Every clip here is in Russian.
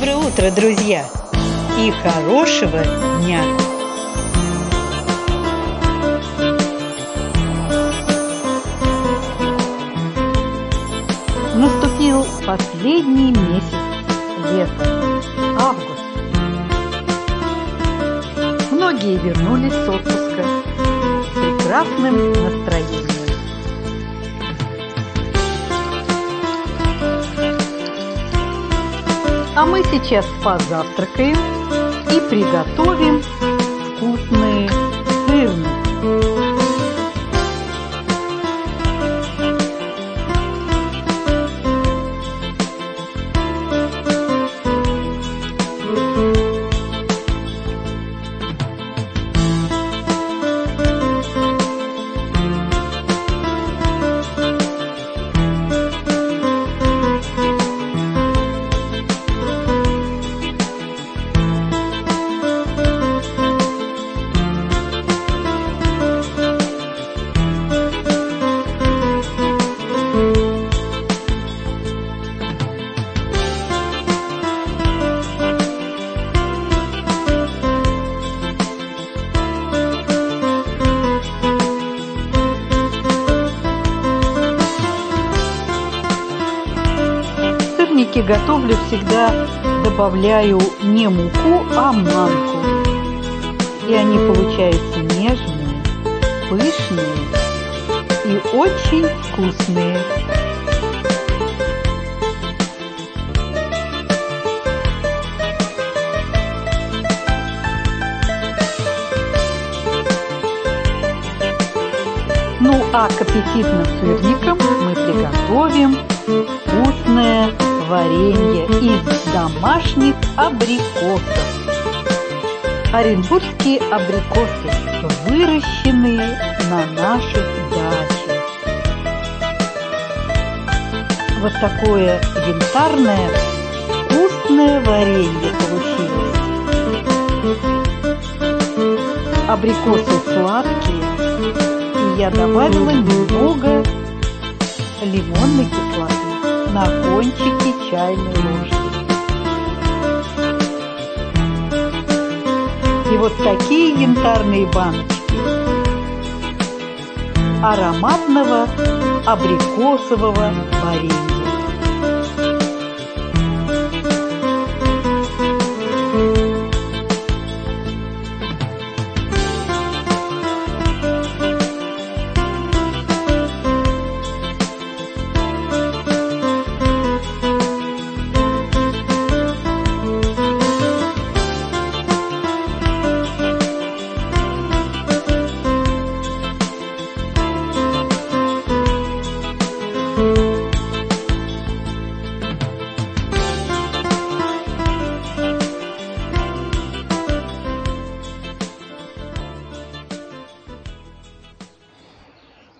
Доброе утро, друзья! И хорошего дня! Наступил последний месяц лета, август. Многие вернулись с отпуска с прекрасным настроением. А мы сейчас позавтракаем и приготовим Сырники готовлю всегда, добавляю не муку, а манку. И они получаются нежные, пышные и очень вкусные. Ну а к аппетитным сырникам мы приготовим вкусное варенье из домашних абрикосов. Оренбургские абрикосы, выращенные на наших дачах. Вот такое янтарное вкусное варенье получилось. Абрикосы сладкие, и я добавила немного лимонной кислоты на кончике чайной ложки. И вот такие янтарные баночки ароматного абрикосового варенья.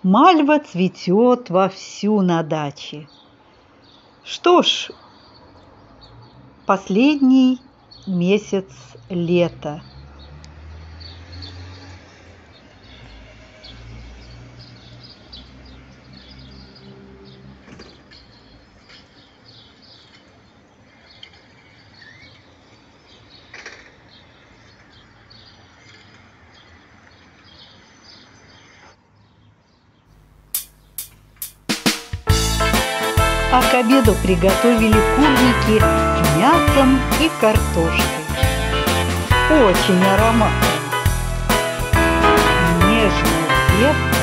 Мальва цветет вовсю на даче. Что ж, последний месяц лета. А к обеду приготовили курники с мясом и картошкой. Очень ароматно. Нежное тесто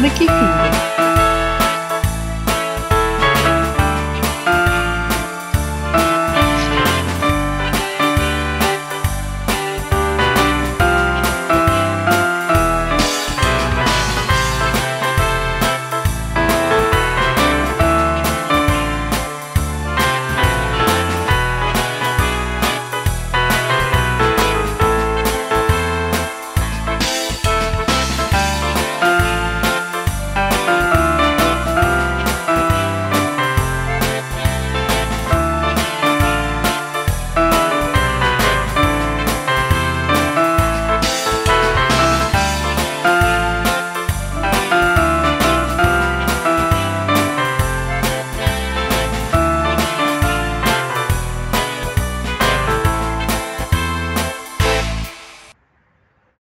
на кефире.